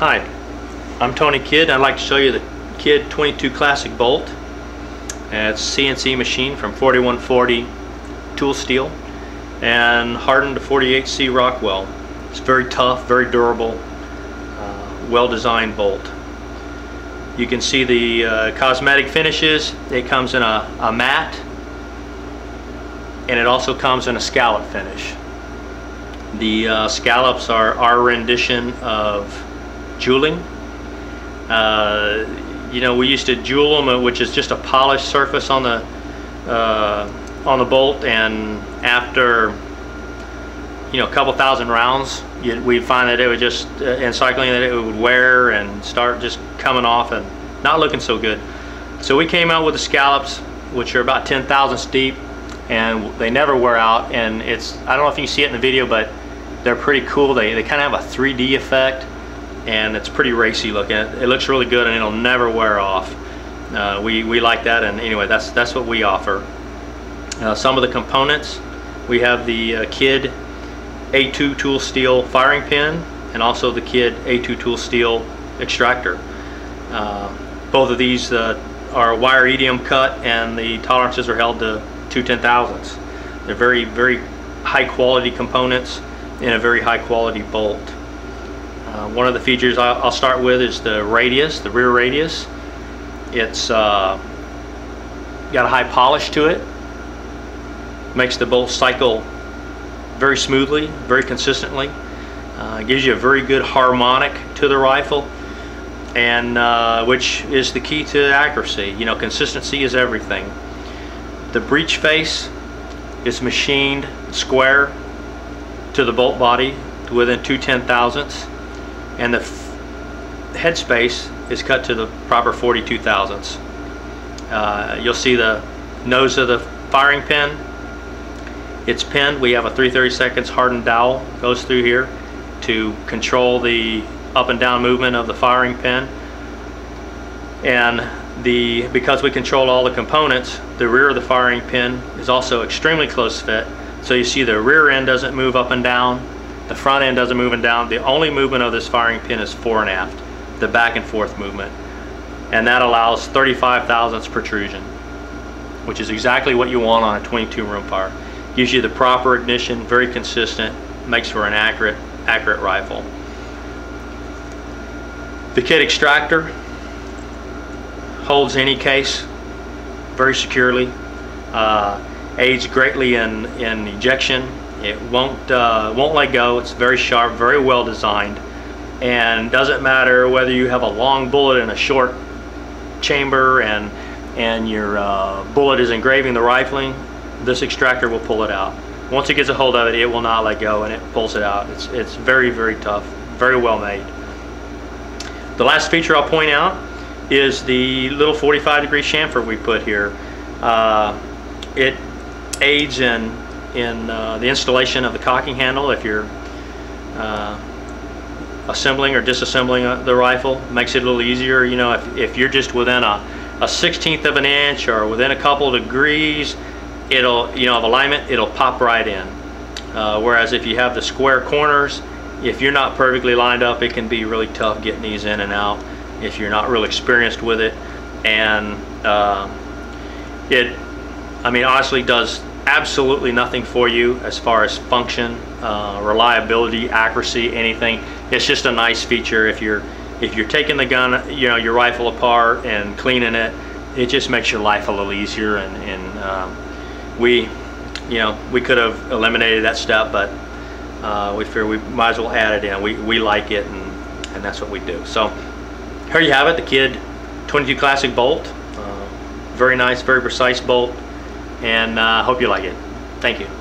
Hi, I'm Tony Kidd. I'd like to show you the Kidd 22 Classic Bolt. Uh, it's CNC machine from 4140 tool steel and hardened to 48C Rockwell. It's very tough, very durable, uh, well-designed bolt. You can see the uh, cosmetic finishes. It comes in a, a matte and it also comes in a scallop finish. The uh, scallops are our rendition of jeweling. Uh, you know, we used to jewel them, uh, which is just a polished surface on the uh, on the bolt, and after you know a couple thousand rounds, we'd find that it would just uh, in cycling that it would wear and start just coming off and not looking so good. So we came out with the scallops, which are about 10 thousandths deep, and they never wear out. And it's I don't know if you see it in the video, but they're pretty cool. They they kind of have a 3D effect and it's pretty racy looking. It looks really good and it'll never wear off. Uh, we, we like that and anyway that's that's what we offer. Uh, some of the components we have the uh, Kidd A2 tool steel firing pin and also the Kidd A2 tool steel extractor. Uh, both of these uh, are wire EDM cut and the tolerances are held to 2 ten thousandths. They're very very high quality components in a very high quality bolt. Uh, one of the features I'll, I'll, start with is the radius, the rear radius. It's uh, got a high polish to it. Makes the bolt cycle very smoothly, very consistently. Uh, gives you a very good harmonic to the rifle and uh, which is the key to accuracy. You know, consistency is everything. The breech face is machined square to the bolt body to within two ten thousandths and the headspace is cut to the proper 42 thousandths. Uh, you'll see the nose of the firing pin. It's pinned. We have a 330 seconds hardened dowel goes through here to control the up and down movement of the firing pin. And the because we control all the components, the rear of the firing pin is also extremely close fit. So you see the rear end doesn't move up and down the front end doesn't move and down. The only movement of this firing pin is fore and aft, the back and forth movement. And that allows 35 thousandths protrusion, which is exactly what you want on a 22 rimfire. Gives you the proper ignition, very consistent, makes for an accurate, accurate rifle. The Kidd extractor holds any case very securely, uh, aids greatly in, in ejection it won't uh, won't let go. It's very sharp, very well designed, and doesn't matter whether you have a long bullet in a short chamber and and your uh, bullet is engraving the rifling. This extractor will pull it out. Once it gets a hold of it, it will not let go, and it pulls it out. It's it's very very tough, very well made. The last feature I'll point out is the little 45 degree chamfer we put here. Uh, it aids in in uh, the installation of the cocking handle. If you're uh, assembling or disassembling uh, the rifle makes it a little easier. You know if, if you're just within a, a 16th of an inch or within a couple degrees it'll you know of alignment it'll pop right in. Uh, whereas if you have the square corners if you're not perfectly lined up it can be really tough getting these in and out if you're not real experienced with it. And uh, it I mean honestly does absolutely nothing for you as far as function, uh, reliability, accuracy, anything. It's just a nice feature if you're if you're taking the gun, you know, your rifle apart and cleaning it. It just makes your life a little easier. And, and um, we, you know, we could have eliminated that step, but uh, we figure we might as well add it in. We we like it, and and that's what we do. So here you have it, the Kidd 22 Classic bolt. Uh, very nice, very precise bolt and uh, hope you like it. Thank you.